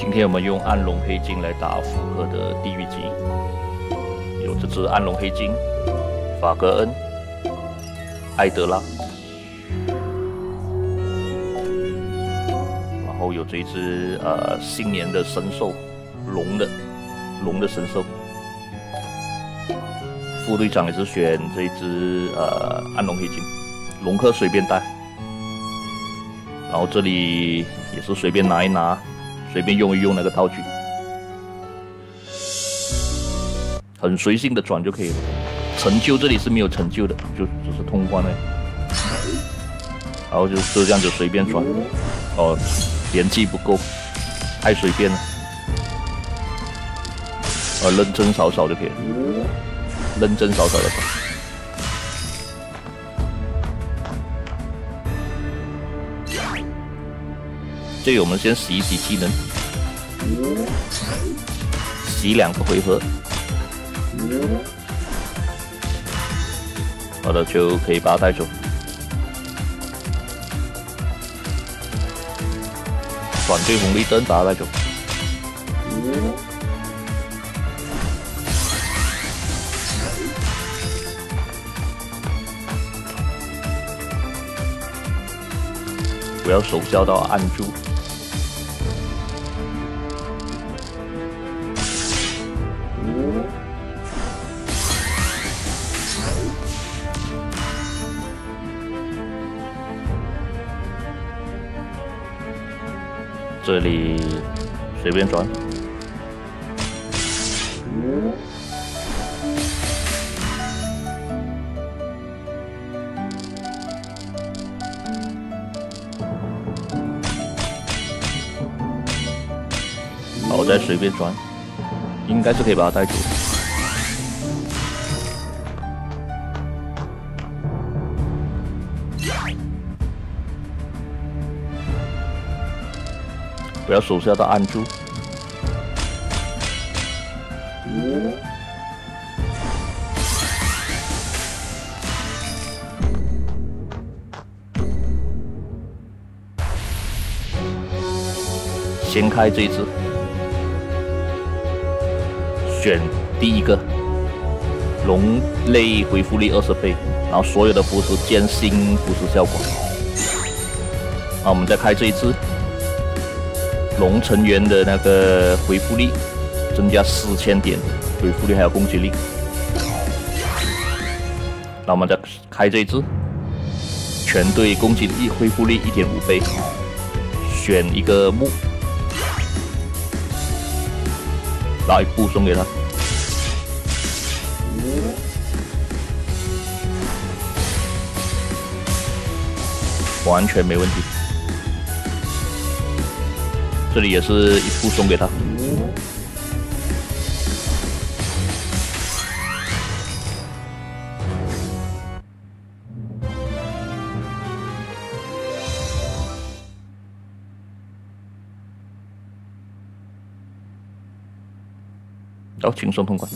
今天我们用暗龙黑金来打福克的地狱级，有这只暗龙黑金、法格恩、艾德拉，然后有这一只呃新年的神兽龙的龙的神兽，副队长也是选这一只呃暗龙黑金，龙克随便带，然后这里也是随便拿一拿。随便用一用那个道具，很随性的转就可以了。成就这里是没有成就的，就只是通关了。然后就就这样子随便转。哦，连技不够，太随便了。呃，认真少少就可以了，认真少少的队友我们先洗一洗技能，洗两个回合，好的就可以把他带走。反对红绿灯，把它带走。不要手交到按住。这里随便转，我再随便转，应该是可以把它带走。不要手下的按住，先开这一只，选第一个龙类回复力二十倍，然后所有的符石兼新符石效果。那我们再开这一只。龙成员的那个回复力增加四千点，回复力还有攻击力。那我们再开这一只，全队攻击力恢复力一点五倍，选一个木，拿一副送给他，完全没问题。这里也是一副送给他。好，轻松通关。